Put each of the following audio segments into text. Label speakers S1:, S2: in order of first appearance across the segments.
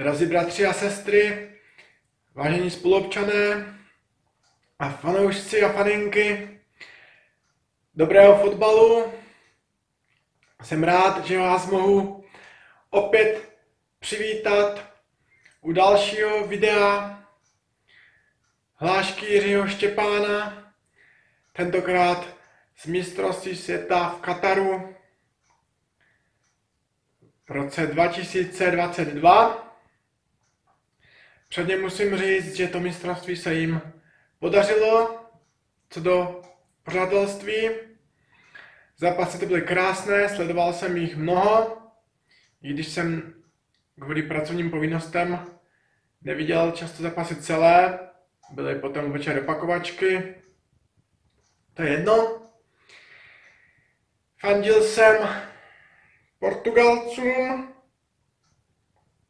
S1: Drazí bratři a sestry, vážení spolupčané a fanoušci a faninky dobrého fotbalu, jsem rád, že vás mohu opět přivítat u dalšího videa hlášky Jiřího Štěpána, tentokrát z mistrovství světa v Kataru v roce 2022. Předně musím říct, že to mistrovství se jim podařilo co do pořádatelství. Zápasy to byly krásné, sledoval jsem jich mnoho, i když jsem kvůli pracovním povinnostem neviděl často zápasy celé, byly potom večer opakovačky. To je jedno. Fandil jsem Portugalcům,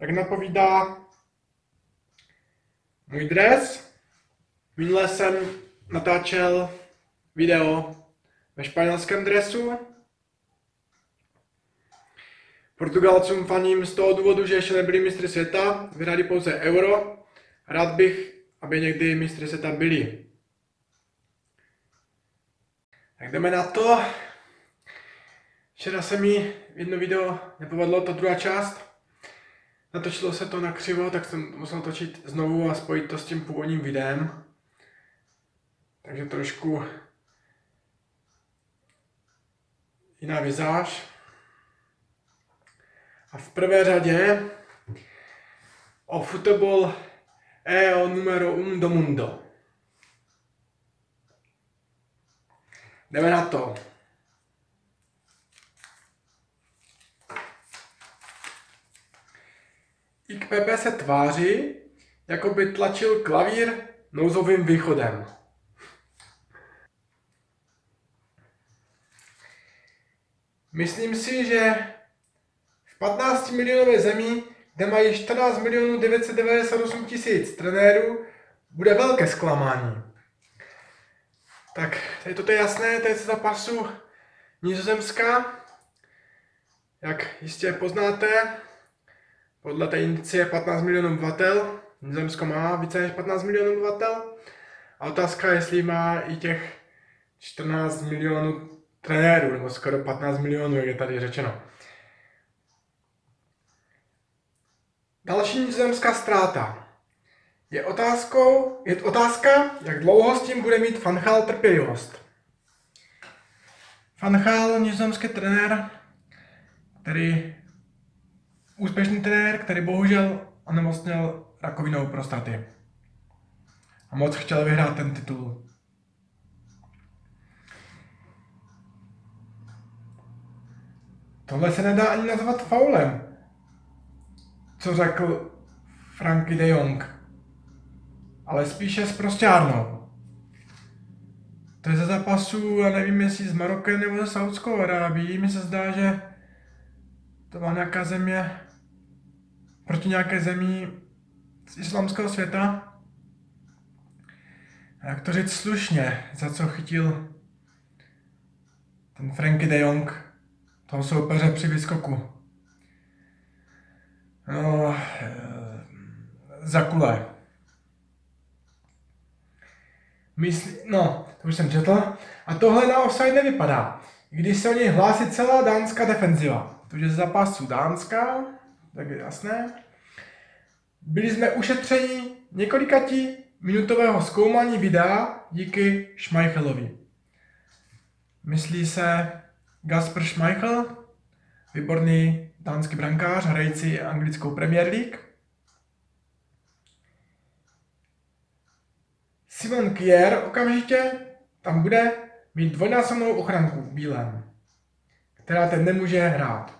S1: jak napovídá můj dres. Minule jsem natáčel video ve španělském dresu. Portugalcům faním z toho důvodu, že ještě nebyli mistry světa, vyhráli pouze euro. Rád bych, aby někdy mistry světa byli. Tak jdeme na to. Včera se mi jedno video nepovedlo, to druhá část. Natočilo se to na křivo, tak jsem musel točit znovu a spojit to s tím původním videem. Takže trošku jiná vizáž. A v prvé řadě o futbol é o numero um do mundo. Jdeme na to. IKPP se tváří, jako by tlačil klavír nouzovým východem. Myslím si, že v 15 milionové zemi, kde mají 14 milionů 998 tisíc trenérů, bude velké zklamání. Tak, tady toto je jasné, to je zápasu Nizozemska. Jak jistě poznáte, podle té indicie 15 milionů obyvatel. Nizozemsko má více než 15 milionů obyvatel. A otázka, jestli má i těch 14 milionů trenérů, nebo skoro 15 milionů, jak je tady řečeno. Další nizozemská ztráta. Je, otázkou, je otázka, jak dlouho s tím bude mít Fanchal trpělivost. Fanchal, nizozemský trenér, který úspěšný trenér, který bohužel onemocněl rakovinou prostaty. A moc chtěl vyhrát ten titul. Tohle se nedá ani nazvat faulem. Co řekl Franky de Jong. Ale spíše s prostěrnou. To je ze zápasu, já nevím jestli s Marokem nebo se Saudskou Arábií. Mi se zdá, že to má nějaká země proti nějaké zemí z islamského světa. Jak to říct slušně, za co chytil ten Franky de Jong toho soupeře při vyskoku. No, e, za kulé. Myslí, no, to už jsem četl. A tohle na offside nevypadá. Když se o něj hlásí celá dánská defenziva. Z zápasu Dánska, tak je jasné. Byli jsme ušetřeni několikati minutového zkoumání videa díky Schmeichelovi. Myslí se Gasper Schmeichel, výborný dánský brankář, hrající anglickou Premier League. Simon Kier okamžitě tam bude mít dvojnásobnou ochranku v bílém, která ten nemůže hrát.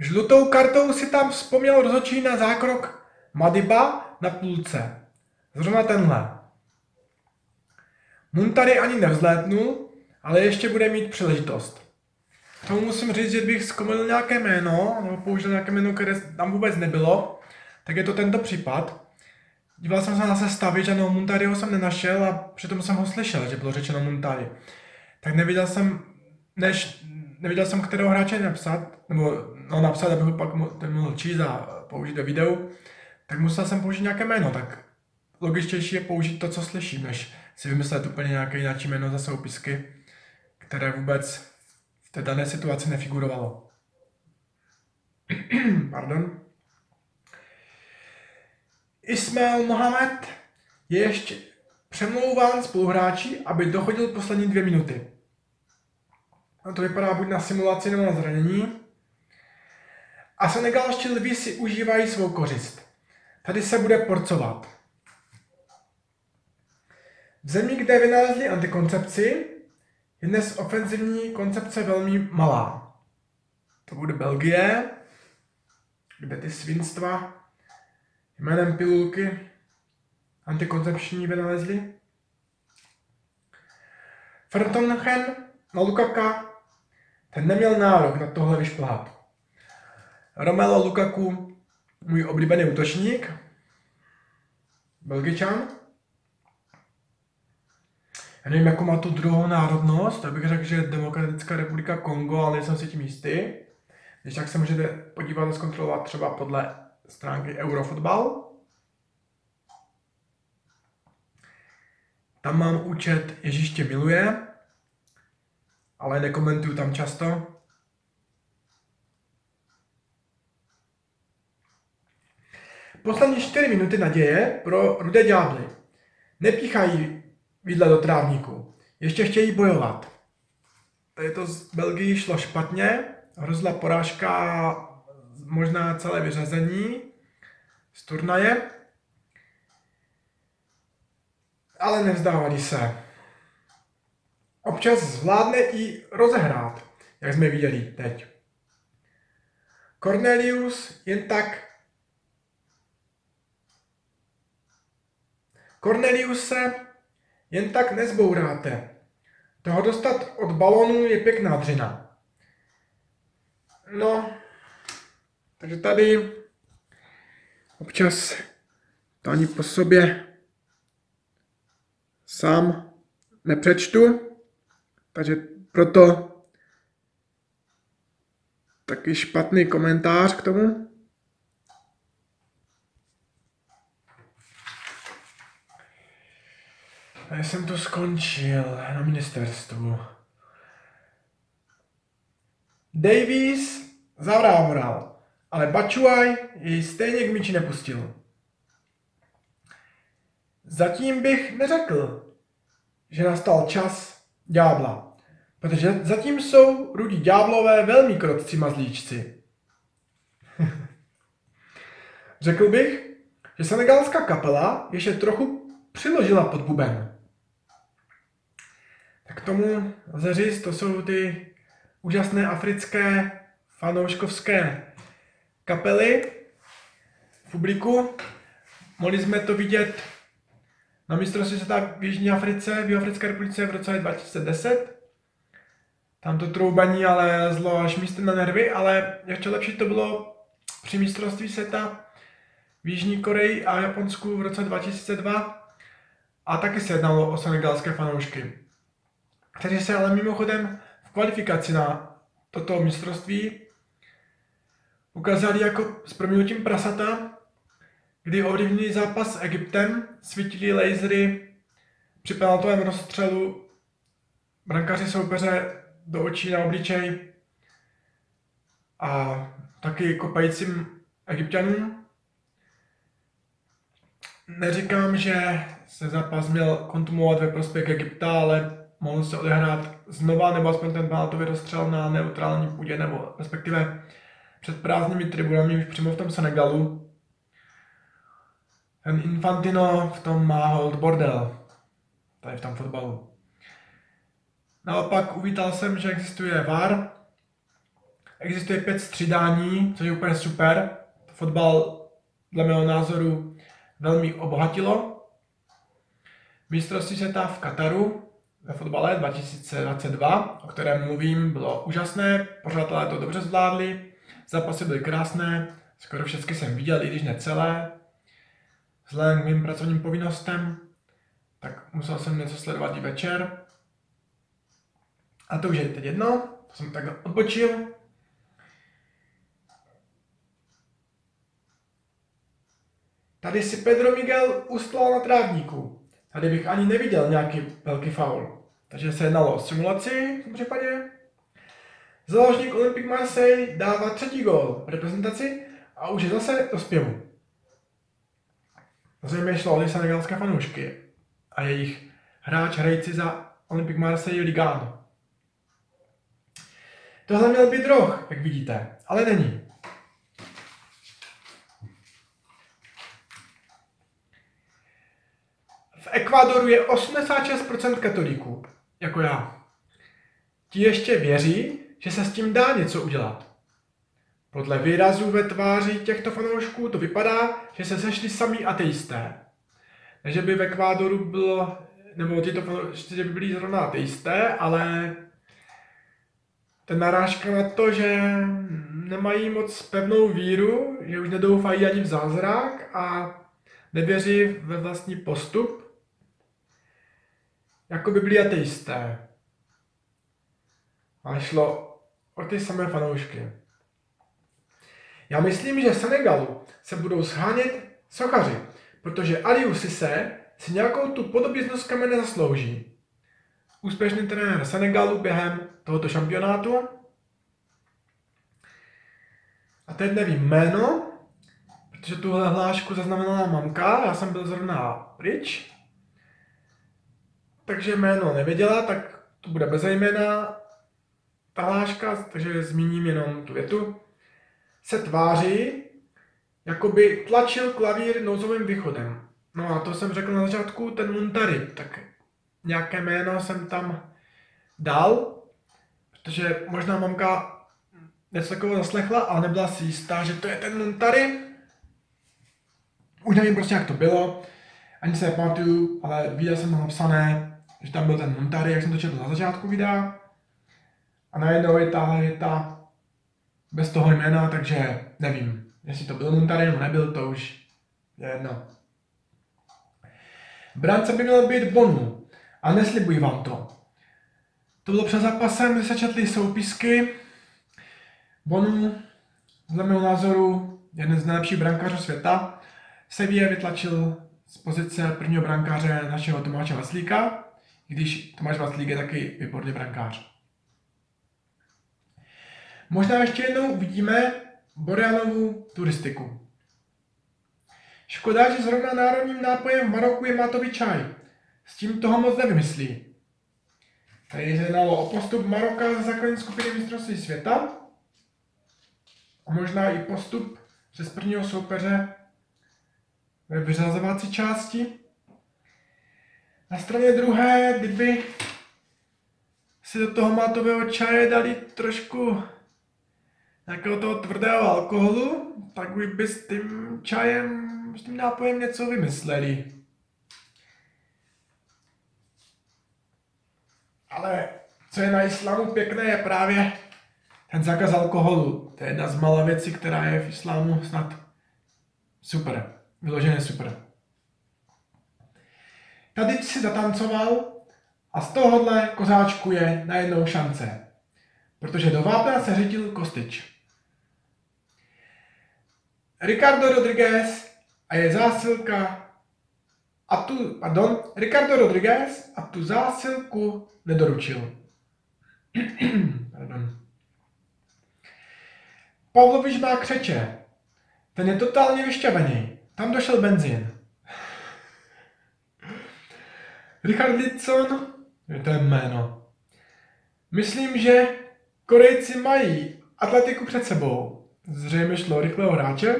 S1: Žlutou kartou si tam vzpomněl rozhodčí na zákrok Madiba na půlce. Zrovna tenhle. Muntary ani nevzlétnul, ale ještě bude mít příležitost. Tomu musím říct, že bych zkomil nějaké jméno, nebo použil nějaké jméno, které tam vůbec nebylo, tak je to tento případ. Díval jsem se na sestavy, že no, Muntaryho jsem nenašel a přitom jsem ho slyšel, že bylo řečeno Muntary. Tak neviděl jsem než nevěděl jsem, kterého hráče napsat, nebo no, napsat, abych pak mohl číst a použít do videu, tak musel jsem použít nějaké jméno, tak logičtější je použít to, co slyším, než si vymyslet úplně nějaké jiné jméno za soupisky, které vůbec v té dané situaci nefigurovalo. Pardon. Ismail Mohamed je ještě přemlouván spoluhráči, aby dochodil poslední dvě minuty. No to vypadá buď na simulaci nebo na zranění. A senegalští lví si užívají svou kořist. Tady se bude porcovat. V zemi, kde vynalezli antikoncepci, je dnes ofenzivní koncepce velmi malá. To bude Belgie, kde ty svinstva jménem pilulky antikoncepční vynalezli. Fertonchen na Lukaka, ten neměl nárok na tohle vyšplhat. Romelo Lukaku, můj oblíbený útočník, Belgičan. Já nevím, jakou má tu druhou národnost, tak bych řekl, že Demokratická republika Kongo, ale nejsem si tím jistý. Když tak se můžete podívat a zkontrolovat třeba podle stránky Eurofotbal. Tam mám účet Ježíště miluje, ale nekomentuju tam často. Poslední 4 minuty naděje pro rudé ďábly. Nepíchají vidle do trávníku. Ještě chtějí bojovat. Tady to z Belgii šlo špatně. Hrozila porážka, možná celé vyřazení z turnaje. Ale nevzdávali se. Občas zvládne i rozehrát, jak jsme viděli teď. Cornelius jen tak Corneliuse jen tak nezbouráte. Toho dostat od balonu je pěkná dřina. No, takže tady občas to ani po sobě sám nepřečtu, takže proto taky špatný komentář k tomu. Já jsem to skončil na ministerstvu. Davies zavrál moral, ale Bačuaj jej stejně k míči nepustil. Zatím bych neřekl, že nastal čas ďábla, protože zatím jsou rudí ďáblové velmi krotci mazlíčci. Řekl bych, že senegalská kapela ještě trochu přiložila pod buben. Tak tomu lze říct, to jsou ty úžasné africké fanouškovské kapely v publiku. Mohli jsme to vidět na mistrovství světa v Jižní Africe, v Africké republice v roce 2010. Tam to troubaní ale zlo až místem na nervy, ale ještě lepší to bylo při mistrovství světa v Jižní Koreji a Japonsku v roce 2002. A taky se jednalo o senegalské fanoušky, kteří se ale mimochodem v kvalifikaci na toto mistrovství ukázali jako s proměnutím prasata, kdy ovlivnili zápas s Egyptem, svítili lasery při penaltovém rozstřelu brankáři soupeře do očí na obličej a taky kopajícím egyptianům. Neříkám, že se zápas měl kontumovat ve prospěch Egypta, ale mohl se odehrát znova, nebo aspoň ten penaltový rozstřel na neutrální půdě, nebo respektive před prázdnými tribunami už přímo v tom Senegalu, ten Infantino v tom má hold bordel. Tady v tom fotbalu. Naopak uvítal jsem, že existuje VAR, existuje pět střídání, což je úplně super. Fotbal dle mého názoru velmi obohatilo. Mistrovství světa v Kataru ve fotbale 2022, o kterém mluvím, bylo úžasné, pořadatelé to dobře zvládli, zápasy byly krásné, skoro všechny jsem viděl, i když ne celé vzhledem k mým pracovním povinnostem, tak musel jsem něco sledovat i večer. A to už je teď jedno, to jsem takhle odbočil. Tady si Pedro Miguel ustlal na trávníku. Tady bych ani neviděl nějaký velký faul. Takže se jednalo o simulaci v tom případě. Záložník Olympic Marseille dává třetí gol reprezentaci a už je zase do zpěvu. Zřejmě šlo o senegalské fanoušky a jejich hráč hrajci za Olympic Marseille Ligano. Tohle měl být roh, jak vidíte, ale není. V Ekvádoru je 86% katolíků, jako já. Ti ještě věří, že se s tím dá něco udělat. Podle výrazů ve tváři těchto fanoušků to vypadá, že se sešli sami ateisté. Ne, že by v Ekvádoru bylo, nebo tyto fanoušci by byli zrovna ateisté, ale ten narážka na to, že nemají moc pevnou víru, že už nedoufají ani v zázrak a nevěří ve vlastní postup, jako by byli ateisté. Ale šlo o ty samé fanoušky. Já myslím, že v Senegalu se budou shánět sochaři, protože Aliou Sise si nějakou tu podobiznost kamene zaslouží. Úspěšný trenér Senegalu během tohoto šampionátu. A teď nevím jméno, protože tuhle hlášku zaznamenala mamka, já jsem byl zrovna pryč. Takže jméno nevěděla, tak to bude bez jména ta hláška, takže zmíním jenom tu větu se tváří, jako by tlačil klavír nouzovým východem. No a to jsem řekl na začátku, ten Muntari, tak nějaké jméno jsem tam dal, protože možná mamka něco takového zaslechla, ale nebyla si jistá, že to je ten Muntari. Už nevím prostě, jak to bylo, ani se nepamatuju, ale viděl jsem tam napsané, že tam byl ten Muntari, jak jsem to četl na začátku videa. A najednou je tahle věta, bez toho jména, takže nevím, jestli to byl Montari nebo nebyl, to už je jedno. Brance by měl být Bonu a neslibuji vám to. To bylo před zápasem, kdy se četly soupisky. Bonu, dle mého názoru, jeden z nejlepších brankářů světa, Sevilla vytlačil z pozice prvního brankáře našeho Tomáše Vaslíka, když Tomáš Vaslík je taky výborný brankář. Možná ještě jednou uvidíme Borealovu turistiku. Škoda, že zrovna národním nápojem v Maroku je matový čaj. S tím toho moc nevymyslí. Tady se jednalo o postup Maroka za základní skupiny mistrovství světa a možná i postup přes prvního soupeře ve vyřazovací části. Na straně druhé, kdyby si do toho matového čaje dali trošku nějakého toho tvrdého alkoholu, tak už by s tím čajem, s tím nápojem něco vymysleli. Ale co je na islámu pěkné, je právě ten zákaz alkoholu. To je jedna z malých věcí, která je v islámu snad super. Vyloženě super. Tady si zatancoval a z tohohle kozáčku je najednou šance. Protože do vápna se řídil Kostyč. Ricardo Rodriguez a je zásilka a tu, pardon, Ricardo Rodriguez a tu zásilku nedoručil. pardon. Pavlovič má křeče. Ten je totálně vyšťavený. Tam došel benzín. Richard Lidson, je to jméno. Myslím, že Korejci mají atletiku před sebou. Zřejmě šlo rychlého hráče.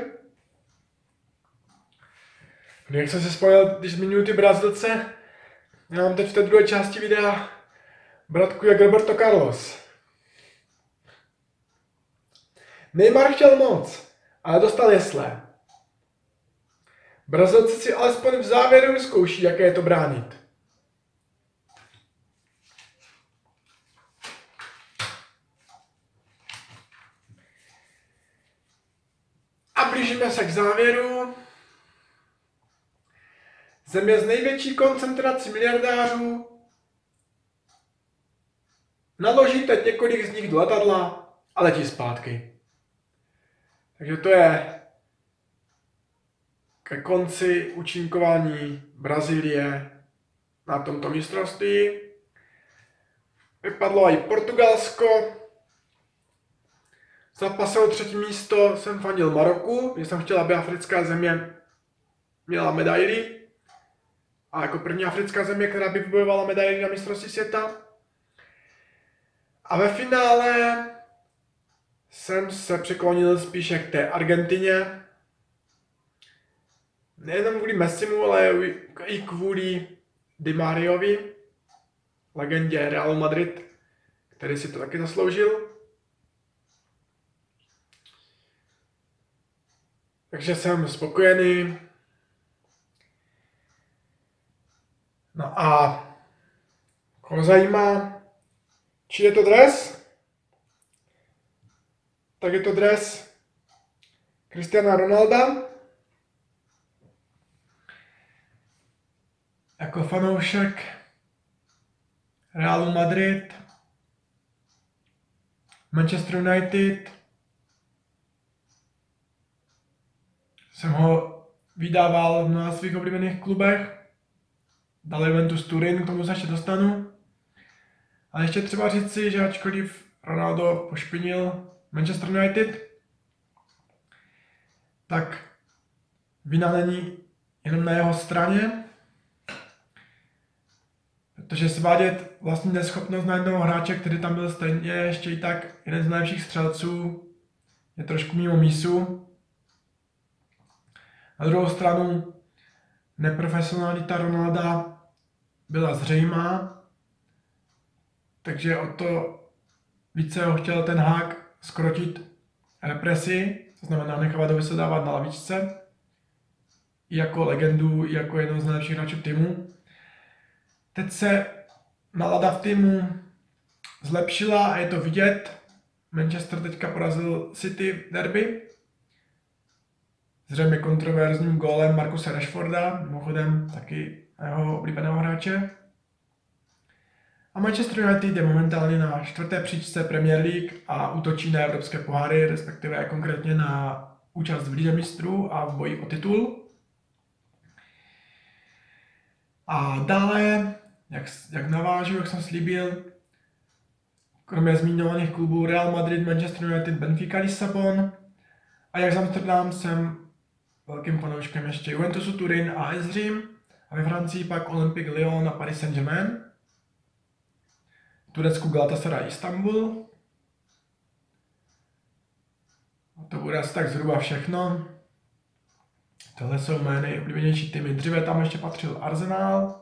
S1: Jak jsem se spojil, když zmiňuji ty Brazilce, já mám teď v té druhé části videa bratku jak Roberto Carlos. Neymar chtěl moc, ale dostal jesle. Brazilci si alespoň v závěru zkouší, jaké je to bránit. Blížíme se k závěru. Země s největší koncentrací miliardářů naloží teď několik z nich do letadla a letí zpátky. Takže to je ke konci účinkování Brazílie na tomto mistrovství. Vypadlo i Portugalsko. Zapasel třetí místo jsem fandil Maroku, že jsem chtěl, aby africká země měla medaily. A jako první africká země, která by vybojovala medaily na mistrovství světa. A ve finále jsem se přiklonil spíše k té Argentině. Nejenom kvůli Messimu, ale i kvůli Di Mariovi, legendě Real Madrid, který si to taky zasloužil. Takže jsem spokojený. No a koho zajímá, či je to dres, tak je to dres Cristiana Ronalda. Jako fanoušek Realu Madrid, Manchester United, jsem ho vydával na svých oblíbených klubech. Dal Juventus Turin, k tomu se ještě dostanu. Ale ještě třeba říct si, že ačkoliv Ronaldo pošpinil Manchester United, tak vina není jenom na jeho straně, protože svádět vlastní neschopnost na jednoho hráče, který tam byl stejně ještě i tak jeden z nejlepších střelců, je trošku mimo mísu. Na druhou stranu neprofesionalita Ronalda byla zřejmá, takže o to více ho chtěl ten hák skrotit represi, to znamená nechávat ho vysedávat na lavičce, jako legendu, jako jednou z nejlepších hráčů týmu. Teď se nalada v týmu zlepšila a je to vidět. Manchester teďka porazil City derby, zřejmě kontroverzním gólem Markusa Rashforda, mimochodem taky jeho oblíbeného hráče. A Manchester United je momentálně na čtvrté příčce Premier League a útočí na evropské poháry, respektive konkrétně na účast v Lize mistrů a v boji o titul. A dále, jak, jak navážu, jak jsem slíbil, kromě zmínovaných klubů Real Madrid, Manchester United, Benfica, Lisabon a jak z Amsterdam jsem velkým fanouškem ještě Juventusu Turin a AS Řím a ve Francii pak Olympique Lyon a Paris Saint-Germain. Turecku Galatasaray Istanbul. A to bude asi tak zhruba všechno. Tohle jsou mé nejoblíbenější týmy. Dříve tam ještě patřil Arsenal,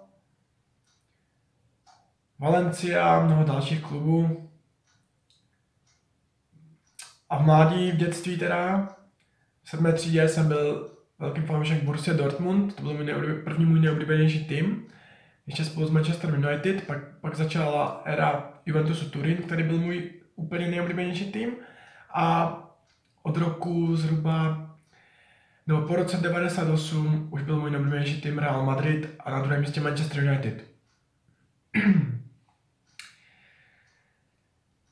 S1: Valencia a mnoho dalších klubů. A v mládí, v dětství teda, v sedmé třídě jsem byl velký fanoušek Borussia Dortmund, to byl můj neoblíbe, první můj nejoblíbenější tým, ještě spolu s Manchester United, pak, pak začala éra Juventusu Turin, který byl můj úplně nejoblíbenější tým. A od roku zhruba nebo po roce 98 už byl můj nejoblíbenější tým Real Madrid a na druhém místě Manchester United.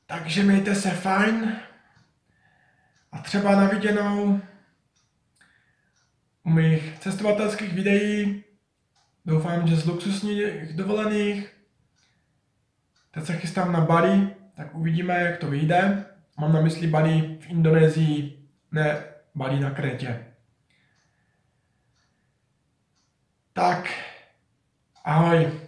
S1: Takže mějte se fajn. A třeba na viděnou u mých cestovatelských videí. Doufám, že z luxusních dovolených. Teď se chystám na Bali, tak uvidíme, jak to vyjde. Mám na mysli Bali v Indonésii, ne Bali na Krétě. Tak, ahoj.